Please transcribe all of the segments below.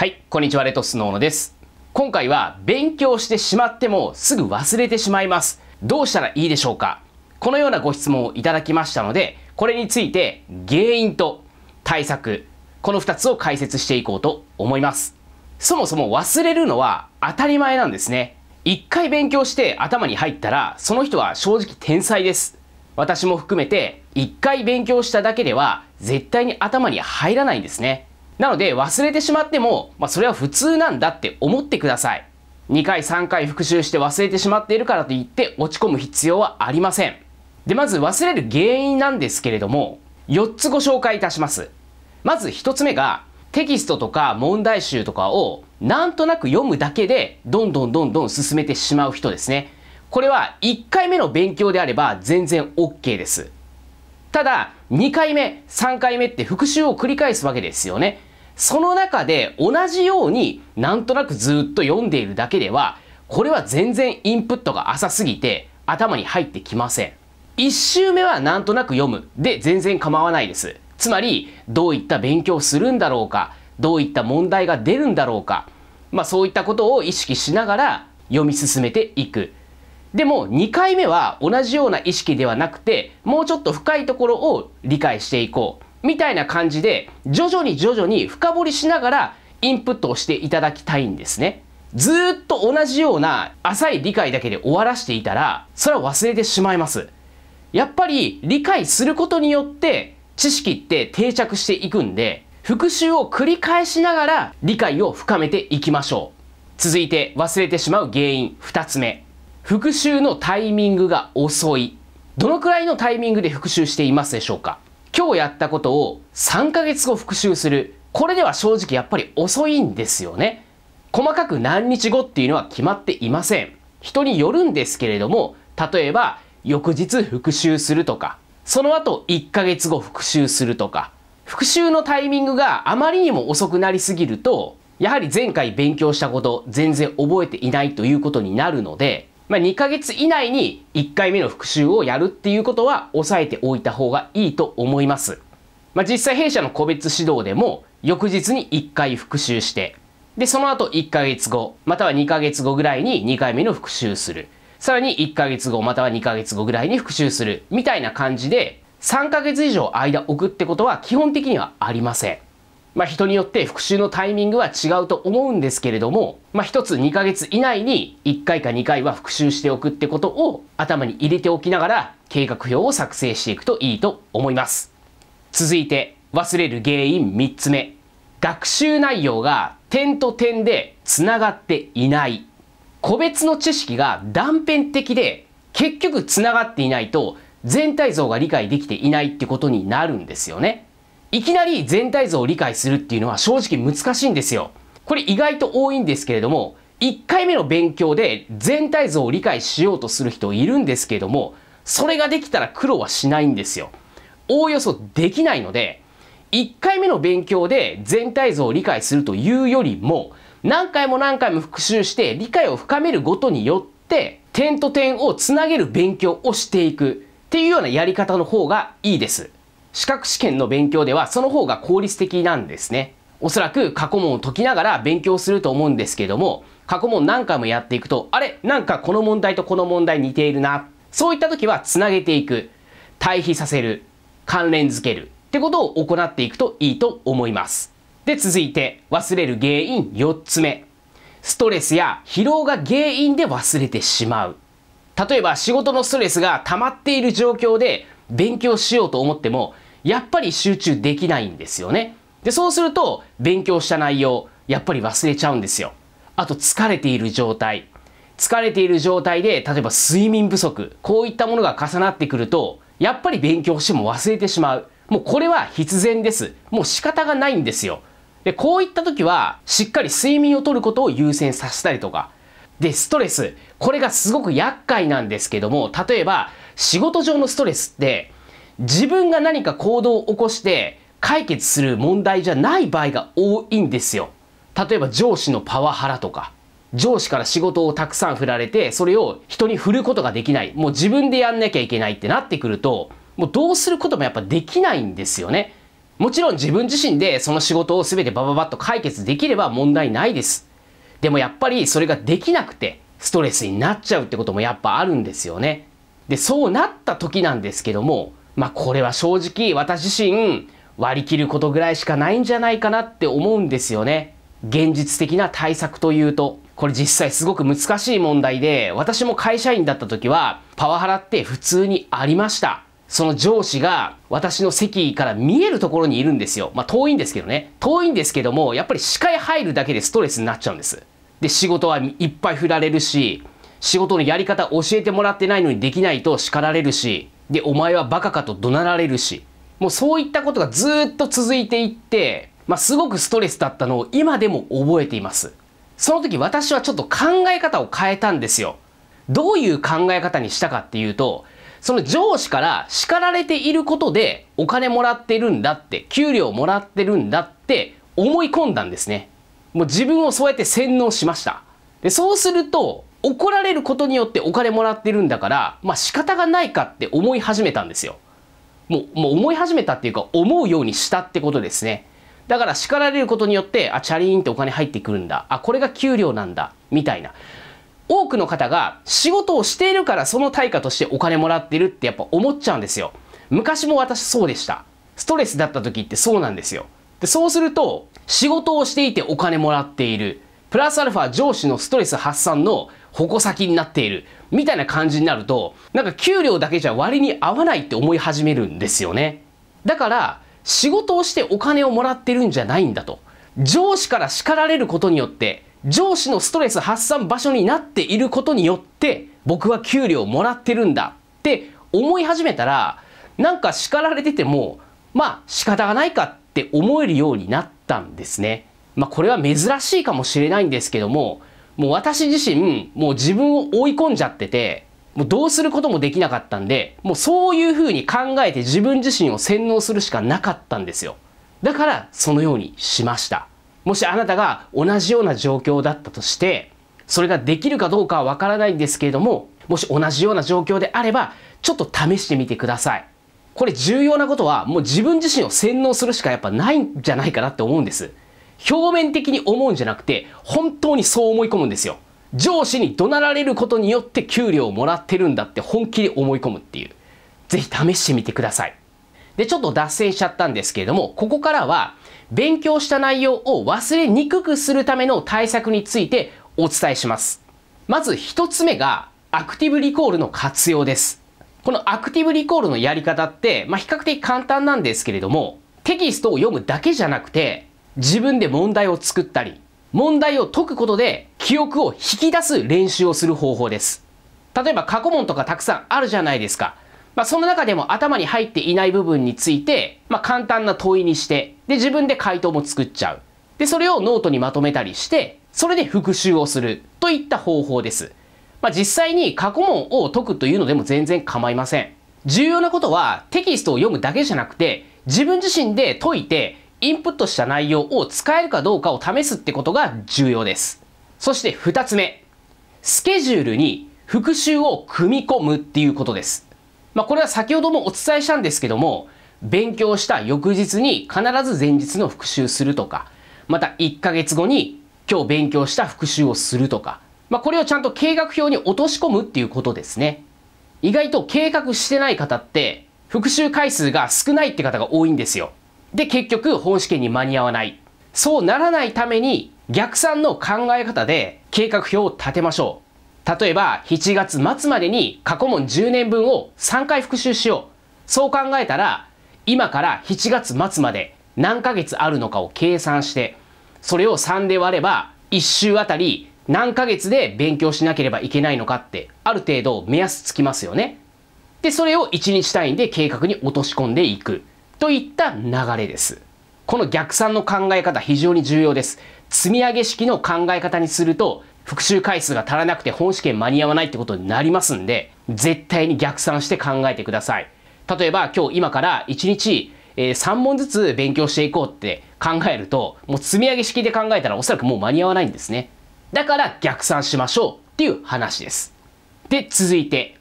はい、こんにちは、レトスノーノです。今回は勉強してしまってもすぐ忘れてしまいます。どうしたらいいでしょうか？このようなご質問をいただきましたので、これについて原因と対策、この2つを解説していこうと思います。そもそも忘れるのは当たり前なんですね。一回勉強して頭に入ったら、その人は正直天才です。私も含めて、一回勉強しただけでは絶対に頭に入らないんですね。なので忘れてしまっても、まあ、それは普通なんだって思ってください。2回3回復習して忘れてしまっているからといって落ち込む必要はありません。で、まず忘れる原因なんですけれども、4つご紹介いたします。まず1つ目が、テキストとか問題集とかをなんとなく読むだけでどんどんどんどん進めてしまう人ですね。これは1回目の勉強であれば全然 OK です。ただ、2回目、3回目って復習を繰り返すわけですよね。その中で同じようになんとなくずっと読んでいるだけでは、これは全然インプットが浅すぎて頭に入ってきません。1周目はなんとなく読むで全然構わないです。つまり、どういった勉強をするんだろうか、どういった問題が出るんだろうか、まあそういったことを意識しながら読み進めていく。でも2回目は同じような意識ではなくて、もうちょっと深いところを理解していこう。みたいな感じで、徐々に徐々に深掘りしながらインプットをしていただきたいんですね。ずっと同じような浅い理解だけで終わらしていたら、それは忘れてしまいます。やっぱり理解することによって知識って定着していくんで、復習を繰り返しながら理解を深めていきましょう。続いて忘れてしまう原因2つ目。復習のタイミングが遅い。どのくらいのタイミングで復習していますでしょうか？今日やったことを3ヶ月後復習する。これでは正直やっぱり遅いんですよね。細かく何日後っていうのは決まっていません。人によるんですけれども、例えば翌日復習するとか、その後1ヶ月後復習するとか、復習のタイミングがあまりにも遅くなりすぎると、やはり前回勉強したこと全然覚えていないということになるので、まあ、2ヶ月以内に1回目の復習をやるっていうことは抑えておいた方がいいと思います。まあ、実際弊社の個別指導でも翌日に1回復習して、で、その後1ヶ月後、または2ヶ月後ぐらいに2回目の復習する。さらに1ヶ月後、または2ヶ月後ぐらいに復習する。みたいな感じで、3ヶ月以上間置くってことは基本的にはありません。まあ人によって復習のタイミングは違うと思うんですけれども、まあ一つ2ヶ月以内に1回か2回は復習しておくってことを頭に入れておきながら計画表を作成していくといいと思います。続いて忘れる原因3つ目。学習内容が点と点でつながっていない。個別の知識が断片的で結局つながっていないと全体像が理解できていないってことになるんですよね。いきなり全体像を理解するっていうのは正直難しいんですよ。これ意外と多いんですけれども、1回目の勉強で全体像を理解しようとする人いるんですけれども、それができたら苦労はしないんですよ。おおよそできないので、1回目の勉強で全体像を理解するというよりも、何回も何回も復習して理解を深めることによって、点と点をつなげる勉強をしていくっていうようなやり方の方がいいです。資格試験の勉強ではその方が効率的なんですね。おそらく過去問を解きながら勉強すると思うんですけども、過去問何回もやっていくと、あれなんかこの問題とこの問題似ているな。そういった時はつなげていく。対比させる。関連づける。ってことを行っていくといいと思います。で、続いて忘れる原因4つ目。ストレスや疲労が原因で忘れてしまう。例えば仕事のストレスが溜まっている状況で勉強しようと思っても、やっぱり集中できないんですよね。で、そうすると、勉強した内容、やっぱり忘れちゃうんですよ。あと、疲れている状態。疲れている状態で、例えば睡眠不足、こういったものが重なってくると、やっぱり勉強しても忘れてしまう。もうこれは必然です。もう仕方がないんですよ。で、こういった時は、しっかり睡眠をとることを優先させたりとか。で、ストレス。これがすごく厄介なんですけども、例えば、仕事上のストレスって、自分が何か行動を起こして解決する問題じゃない場合が多いんですよ。例えば上司のパワハラとか、上司から仕事をたくさん振られて、それを人に振ることができない。もう自分でやんなきゃいけないってなってくると、もうどうすることもやっぱできないんですよね。もちろん自分自身でその仕事を全てバババッと解決できれば問題ないです。でもやっぱりそれができなくてストレスになっちゃうってこともやっぱあるんですよね。で、そうなった時なんですけども、まあこれは正直私自身割り切ることぐらいしかないんじゃないかなって思うんですよね。現実的な対策というと。これ実際すごく難しい問題で、私も会社員だった時はパワハラって普通にありました。その上司が私の席から見えるところにいるんですよ。まあ遠いんですけどね。遠いんですけども、やっぱり視界入るだけでストレスになっちゃうんです。で、仕事はいっぱい振られるし、仕事のやり方教えてもらってないのにできないと叱られるし、で、お前はバカかと怒鳴られるし、もうそういったことがずっと続いていって、まあすごくストレスだったのを今でも覚えています。その時私はちょっと考え方を変えたんですよ。どういう考え方にしたかっていうと、その上司から叱られていることでお金もらってるんだって、給料もらってるんだって思い込んだんですね。もう自分をそうやって洗脳しました。で、そうすると、怒られることによってお金もらってるんだから、まあ仕方がないかって思い始めたんですよ。もう、もう思い始めたっていうか、思うようにしたってことですね。だから叱られることによって、あ、チャリーンってお金入ってくるんだ。あ、これが給料なんだ。みたいな。多くの方が仕事をしているからその対価としてお金もらってるってやっぱ思っちゃうんですよ。昔も私そうでした。ストレスだった時ってそうなんですよ。で、そうすると、仕事をしていてお金もらっている。プラスアルファ上司のストレス発散の矛先になっている。みたいな感じになると、なんか給料だけじゃ割に合わないって思い始めるんですよね。だから、仕事をしてお金をもらってるんじゃないんだと。上司から叱られることによって、上司のストレス発散場所になっていることによって、僕は給料をもらってるんだって思い始めたら、なんか叱られてても、まあ仕方がないかって思えるようになったんですね。まあこれは珍しいかもしれないんですけども、もう私自身、もう自分を追い込んじゃってて、もうどうすることもできなかったんで、もうそういうふうに考えて自分自身を洗脳するしかなかったんですよ。だからそのようにしました。もしあなたが同じような状況だったとして、それができるかどうかはわからないんですけれども、もし同じような状況であれば、ちょっと試してみてください。これ重要なことは、もう自分自身を洗脳するしかやっぱないんじゃないかなって思うんです。表面的に思うんじゃなくて、本当にそう思い込むんですよ。上司に怒鳴られることによって給料をもらってるんだって本気で思い込むっていう。ぜひ試してみてください。で、ちょっと脱線しちゃったんですけれども、ここからは勉強した内容を忘れにくくするための対策についてお伝えします。まず一つ目がアクティブリコールの活用です。このアクティブリコールのやり方って、まあ、比較的簡単なんですけれども、テキストを読むだけじゃなくて、自分で問題を作ったり、問題を解くことで記憶を引き出す練習をする方法です。例えば過去問とかたくさんあるじゃないですか。まあ、その中でも頭に入っていない部分について、まあ、簡単な問いにして、で、自分で回答も作っちゃう。で、それをノートにまとめたりして、それで復習をするといった方法です。まあ、実際に過去問を解くというのでも全然構いません。重要なことはテキストを読むだけじゃなくて、自分自身で解いてインプットした内容を使えるかどうかを試すってことが重要です。そして2つ目、スケジュールに復習を組み込むっていうことです。まあ、これは先ほどもお伝えしたんですけども、勉強した翌日に必ず前日の復習するとか、また1ヶ月後に今日勉強した復習をするとか、まあ、これをちゃんと計画表に落とし込むっていうことですね。意外と計画してない方って、復習回数が少ないって方が多いんですよ。で、結局本試験に間に合わない。そうならないために逆算の考え方で計画表を立てましょう。例えば、7月末までに過去問10年分を3回復習しよう。そう考えたら、今から7月末まで何ヶ月あるのかを計算して、それを3で割れば、1週あたり何ヶ月で勉強しなければいけないのかって、ある程度目安つきますよね。で、それを1日単位で計画に落とし込んでいく。といった流れです。この逆算の考え方非常に重要です。積み上げ式の考え方にすると復習回数が足らなくて本試験間に合わないってことになりますんで、絶対に逆算して考えてください。例えば今日今から1日、え、3問ずつ勉強していこうって考えると、もう積み上げ式で考えたらおそらくもう間に合わないんですね。だから逆算しましょうっていう話です。で、続いて、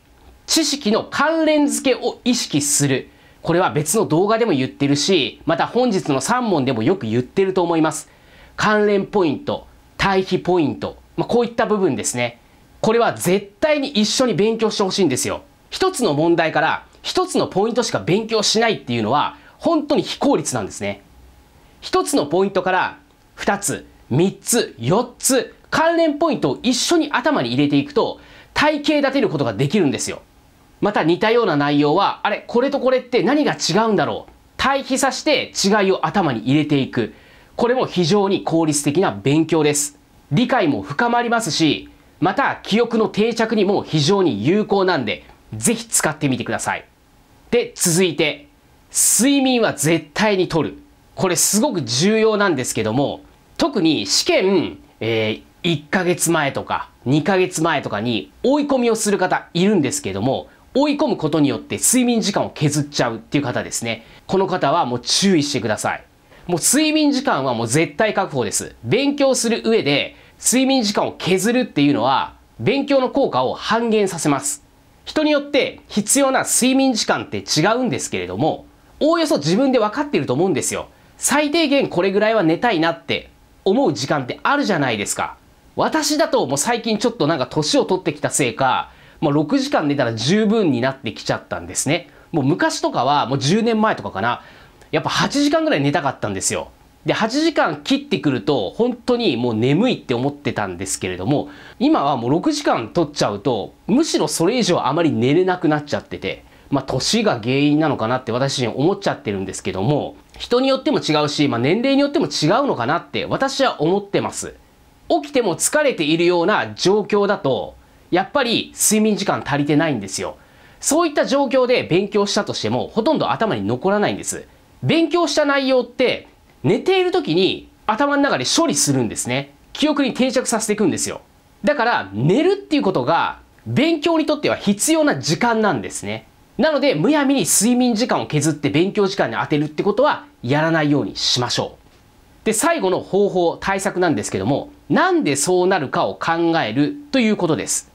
知識の関連付けを意識する。これは別の動画でも言ってるし、また本日の3問でもよく言ってると思います。関連ポイント、対比ポイント、まあ、こういった部分ですね。これは絶対に一緒に勉強してほしいんですよ。一つの問題から一つのポイントしか勉強しないっていうのは本当に非効率なんですね。一つのポイントから二つ、三つ、四つ関連ポイントを一緒に頭に入れていくと体系立てることができるんですよ。また似たような内容は、あれ、これとこれって何が違うんだろう対比させて違いを頭に入れていく。これも非常に効率的な勉強です。理解も深まりますし、また記憶の定着にも非常に有効なんで、ぜひ使ってみてください。で、続いて、睡眠は絶対にとる。これすごく重要なんですけども、特に試験、えー、1ヶ月前とか2ヶ月前とかに追い込みをする方いるんですけども、追い込むことによって睡眠時間を削っちゃうっていう方ですね。この方はもう注意してください。もう睡眠時間はもう絶対確保です。勉強する上で睡眠時間を削るっていうのは勉強の効果を半減させます。人によって必要な睡眠時間って違うんですけれども、おおよそ自分で分かっていると思うんですよ。最低限これぐらいは寝たいなって思う時間ってあるじゃないですか。私だともう最近ちょっとなんか年を取ってきたせいか、もう6時間寝たら十分になってきちゃったんですね。もう昔とかはもう10年前とかかな。やっぱ8時間ぐらい寝たかったんですよ。で、8時間切ってくると本当にもう眠いって思ってたんですけれども、今はもう6時間取っちゃうと、むしろそれ以上あまり寝れなくなっちゃってて、まあ年が原因なのかなって私自身思っちゃってるんですけども、人によっても違うし、まあ年齢によっても違うのかなって私は思ってます。起きても疲れているような状況だと、やっぱり睡眠時間足りてないんですよ。そういった状況で勉強したとしても、ほとんど頭に残らないんです。勉強した内容って、寝ている時に頭の中で処理するんですね。記憶に定着させていくんですよ。だから、寝るっていうことが、勉強にとっては必要な時間なんですね。なので、むやみに睡眠時間を削って勉強時間に当てるってことは、やらないようにしましょう。で、最後の方法、対策なんですけども、なんでそうなるかを考えるということです。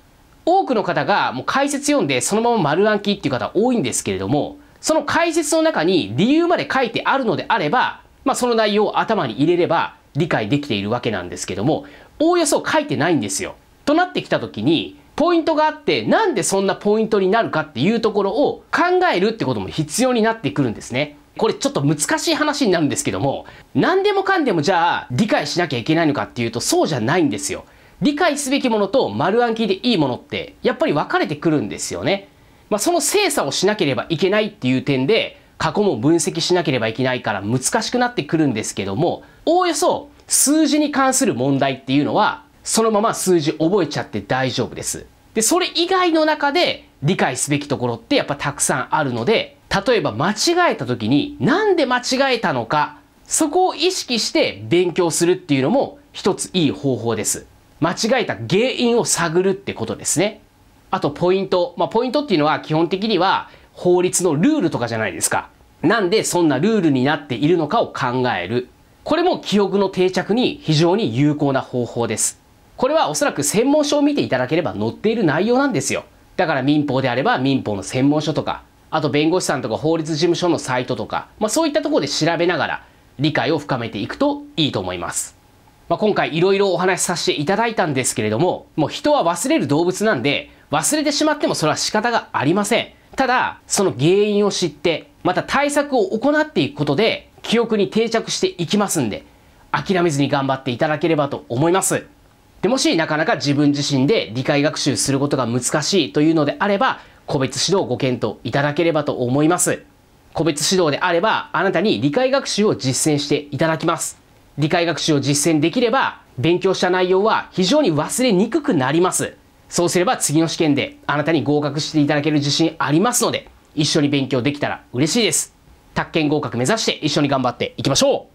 多くの方がもう解説読んでそのまま丸暗記っていう方多いんですけれども、その解説の中に理由まで書いてあるのであれば、まあその内容を頭に入れれば理解できているわけなんですけども、おおよそ書いてないんですよ。となってきた時に、ポイントがあって、なんでそんなポイントになるかっていうところを考えるってことも必要になってくるんですね。これちょっと難しい話になるんですけども、何でもかんでもじゃあ理解しなきゃいけないのかっていうとそうじゃないんですよ。理解すべきものと丸暗記でいいものってやっぱり分かれてくるんですよね。まあ、その精査をしなければいけないっていう点で過去も分析しなければいけないから難しくなってくるんですけどもおおよそ数字に関する問題っていうのはそのまま数字覚えちゃって大丈夫です。で、それ以外の中で理解すべきところってやっぱたくさんあるので例えば間違えた時になんで間違えたのかそこを意識して勉強するっていうのも一ついい方法です。間違えた原因を探るってことですね。あとポイント。まあ、ポイントっていうのは基本的には法律のルールとかじゃないですか。なんでそんなルールになっているのかを考える。これも記憶の定着に非常に有効な方法です。これはおそらく専門書を見ていただければ載っている内容なんですよ。だから民法であれば民法の専門書とか、あと弁護士さんとか法律事務所のサイトとか、まあ、そういったところで調べながら理解を深めていくといいと思います。まあ、今回いろいろお話しさせていただいたんですけれども、もう人は忘れる動物なんで、忘れてしまってもそれは仕方がありません。ただ、その原因を知って、また対策を行っていくことで、記憶に定着していきますんで、諦めずに頑張っていただければと思います。で、もしなかなか自分自身で理解学習することが難しいというのであれば、個別指導をご検討いただければと思います。個別指導であれば、あなたに理解学習を実践していただきます。理解学習を実践できれば、勉強した内容は非常に忘れにくくなります。そうすれば次の試験であなたに合格していただける自信ありますので、一緒に勉強できたら嬉しいです。宅建合格目指して一緒に頑張っていきましょう